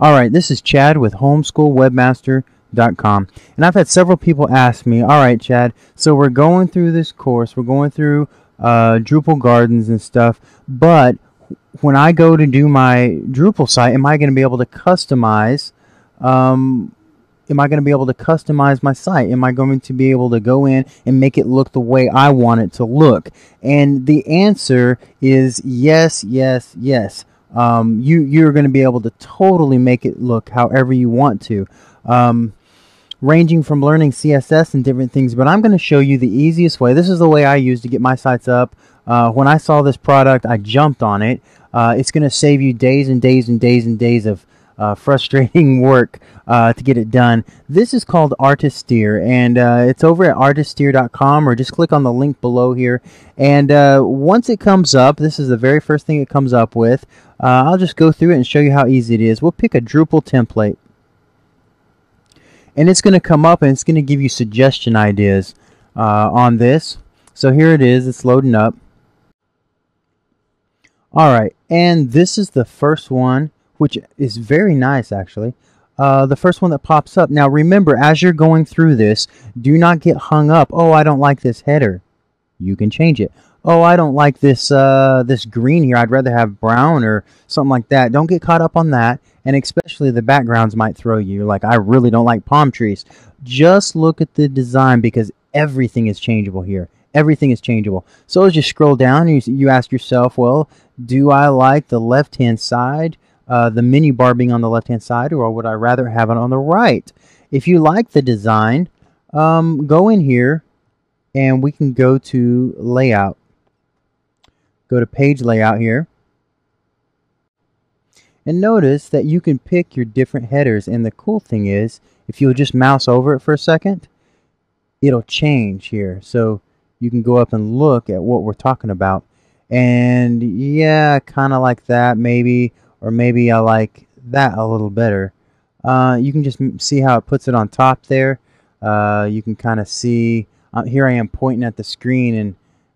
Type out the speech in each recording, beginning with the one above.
All right, this is Chad with homeschoolwebmaster.com. And I've had several people ask me, all right, Chad, so we're going through this course, we're going through uh, Drupal Gardens and stuff, but when I go to do my Drupal site, am I going to be able to customize? Um, am I going to be able to customize my site? Am I going to be able to go in and make it look the way I want it to look? And the answer is yes, yes, yes um, you you're going to be able to totally make it look however you want to. Um, ranging from learning CSS and different things, but I'm going to show you the easiest way. This is the way I use to get my sites up. Uh, when I saw this product, I jumped on it. Uh, it's going to save you days and days and days and days of uh, frustrating work uh, to get it done. This is called Artisteer, and uh, it's over at artisteer.com, or just click on the link below here. And uh, once it comes up, this is the very first thing it comes up with. Uh, I'll just go through it and show you how easy it is. We'll pick a Drupal template. And it's going to come up and it's going to give you suggestion ideas uh, on this. So here it is. It's loading up. Alright, and this is the first one, which is very nice actually. Uh, the first one that pops up. Now remember, as you're going through this, do not get hung up. Oh, I don't like this header. You can change it oh, I don't like this uh, this green here. I'd rather have brown or something like that. Don't get caught up on that. And especially the backgrounds might throw you. Like, I really don't like palm trees. Just look at the design because everything is changeable here. Everything is changeable. So as you scroll down, you, you ask yourself, well, do I like the left-hand side, uh, the menu bar being on the left-hand side, or would I rather have it on the right? If you like the design, um, go in here and we can go to layout Go to page layout here. And notice that you can pick your different headers. And the cool thing is, if you'll just mouse over it for a second, it'll change here. So you can go up and look at what we're talking about. And yeah, kind of like that maybe. Or maybe I like that a little better. Uh, you can just see how it puts it on top there. Uh, you can kind of see, uh, here I am pointing at the screen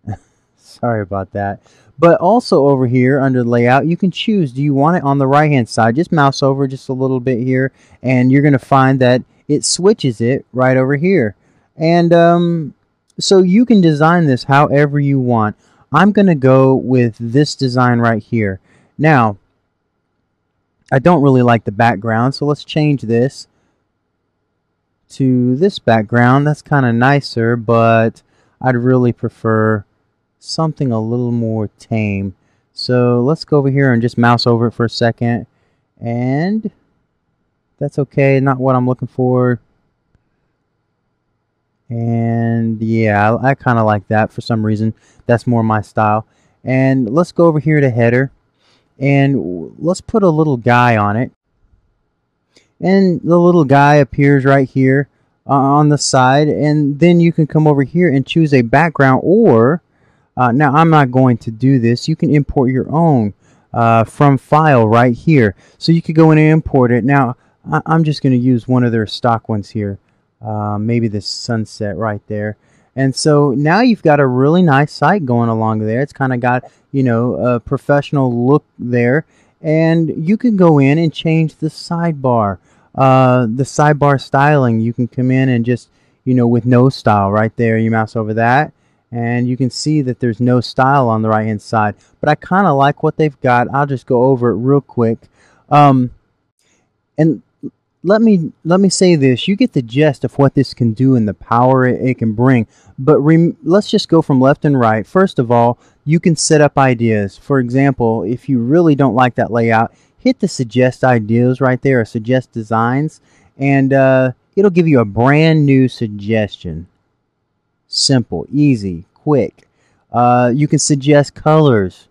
and sorry about that. But also over here under layout, you can choose, do you want it on the right hand side? Just mouse over just a little bit here and you're going to find that it switches it right over here. And um, so you can design this however you want. I'm going to go with this design right here. Now, I don't really like the background, so let's change this to this background. That's kind of nicer, but I'd really prefer something a little more tame. So let's go over here and just mouse over it for a second. And that's okay, not what I'm looking for. And yeah, I, I kind of like that for some reason. That's more my style. And let's go over here to header. And let's put a little guy on it. And the little guy appears right here uh, on the side. And then you can come over here and choose a background or uh, now I'm not going to do this. You can import your own uh, from file right here. So you could go in and import it. Now I am just going to use one of their stock ones here. Uh, maybe the sunset right there. And so now you've got a really nice site going along there. It's kind of got, you know, a professional look there. And you can go in and change the sidebar. Uh, the sidebar styling, you can come in and just, you know, with no style right there. You mouse over that and you can see that there's no style on the right hand side but I kind of like what they've got I'll just go over it real quick um, and let me let me say this. You get the gist of what this can do and the power it, it can bring. But let's just go from left and right. First of all you can set up ideas. For example if you really don't like that layout hit the suggest ideas right there or suggest designs and uh, it'll give you a brand new suggestion. Simple, easy, quick. Uh, you can suggest colors.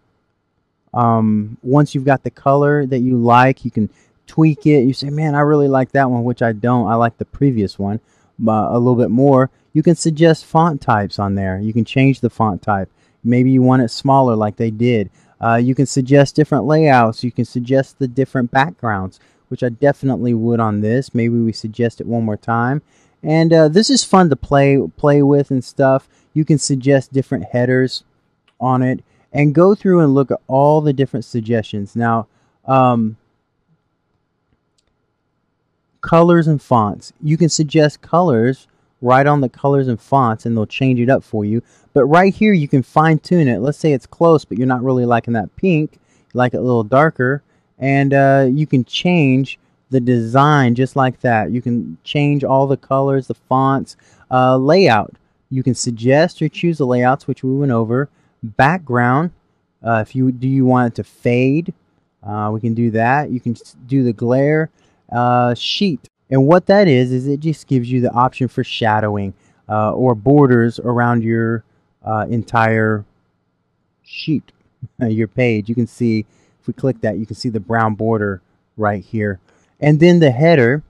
Um, once you've got the color that you like, you can tweak it. You say, man, I really like that one, which I don't. I like the previous one uh, a little bit more. You can suggest font types on there. You can change the font type. Maybe you want it smaller like they did. Uh, you can suggest different layouts. You can suggest the different backgrounds, which I definitely would on this. Maybe we suggest it one more time and uh, this is fun to play play with and stuff you can suggest different headers on it and go through and look at all the different suggestions now um, colors and fonts. You can suggest colors right on the colors and fonts and they'll change it up for you. But right here you can fine tune it. Let's say it's close but you're not really liking that pink. You like it a little darker and uh, you can change the design just like that. You can change all the colors, the fonts, uh, layout. You can suggest or choose the layouts which we went over. Background, uh, if you do you want it to fade, uh, we can do that. You can do the glare uh, sheet. And what that is, is it just gives you the option for shadowing uh, or borders around your uh, entire sheet, your page. You can see, if we click that, you can see the brown border right here. And then the header,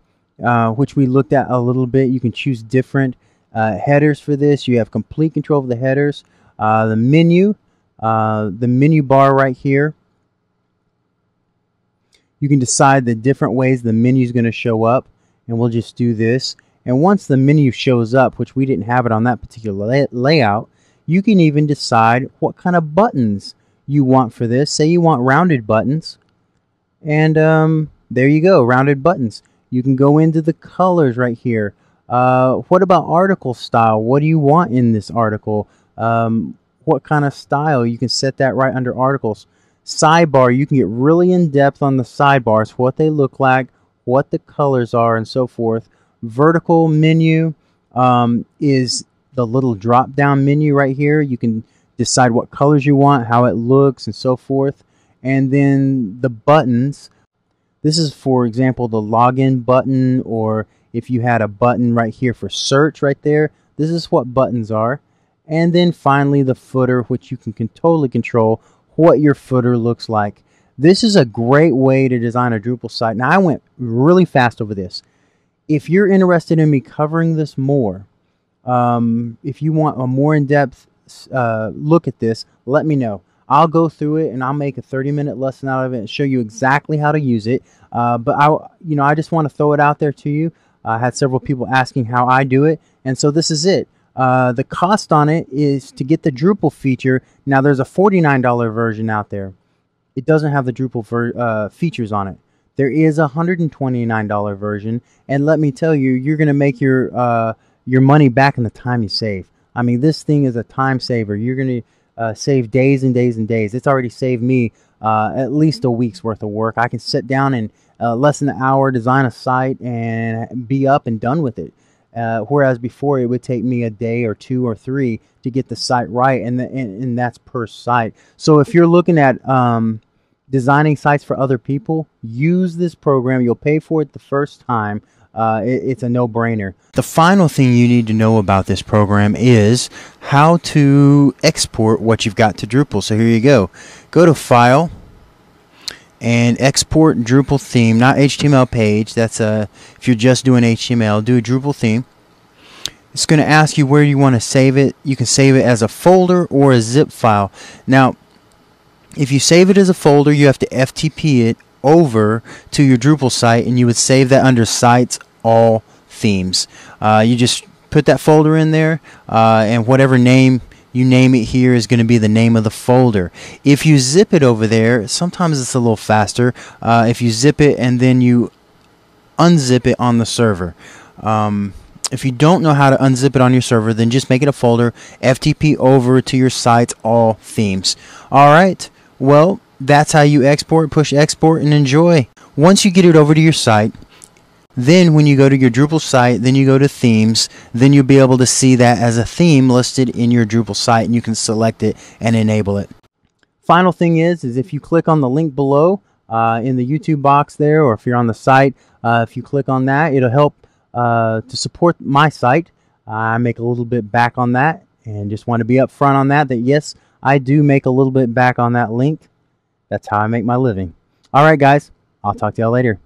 uh, which we looked at a little bit, you can choose different uh, headers for this. You have complete control of the headers. Uh, the menu, the menu bar right here. You can decide the different ways the menu is going to show up. And we'll just do this. And once the menu shows up, which we didn't have it on that particular lay layout, you can even decide what kind of buttons you want for this. Say you want rounded buttons. And um, there you go, rounded buttons. You can go into the colors right here. Uh, what about article style? What do you want in this article? Um, what kind of style? You can set that right under articles. Sidebar, you can get really in depth on the sidebars, what they look like, what the colors are, and so forth. Vertical menu um, is the little drop down menu right here. You can decide what colors you want, how it looks, and so forth. And then the buttons this is, for example, the login button, or if you had a button right here for search right there, this is what buttons are. And then finally the footer, which you can, can totally control what your footer looks like. This is a great way to design a Drupal site. Now, I went really fast over this. If you're interested in me covering this more, um, if you want a more in-depth uh, look at this, let me know. I'll go through it and I'll make a 30 minute lesson out of it and show you exactly how to use it. Uh, but I, you know, I just want to throw it out there to you. I had several people asking how I do it, and so this is it. Uh, the cost on it is to get the Drupal feature. Now, there's a $49 version out there. It doesn't have the Drupal ver- uh, features on it. There is a $129 version, and let me tell you, you're going to make your uh, your money back in the time you save. I mean, this thing is a time saver. You're going to uh, save days and days and days. It's already saved me uh, at least a week's worth of work. I can sit down and uh, less than an hour design a site and be up and done with it. Uh, whereas before it would take me a day or two or three to get the site right, and, the, and, and that's per site. So if you're looking at um, designing sites for other people, use this program. You'll pay for it the first time uh, it, it's a no-brainer. The final thing you need to know about this program is how to export what you've got to Drupal. So here you go. Go to File and export Drupal theme, not HTML page. That's a uh, if you're just doing HTML, do a Drupal theme. It's going to ask you where you want to save it. You can save it as a folder or a zip file. Now, if you save it as a folder, you have to FTP it over to your Drupal site and you would save that under sites all themes. Uh, you just put that folder in there uh, and whatever name you name it here is going to be the name of the folder. If you zip it over there, sometimes it's a little faster. Uh, if you zip it and then you unzip it on the server. Um, if you don't know how to unzip it on your server, then just make it a folder, FTP over to your site's all themes. Alright, well, that's how you export, push export, and enjoy. Once you get it over to your site, then when you go to your Drupal site, then you go to themes, then you'll be able to see that as a theme listed in your Drupal site and you can select it and enable it. Final thing is, is if you click on the link below uh, in the YouTube box there, or if you're on the site, uh, if you click on that, it'll help uh, to support my site. I make a little bit back on that and just want to be upfront on that, that yes, I do make a little bit back on that link. That's how I make my living. All right, guys. I'll talk to y'all later.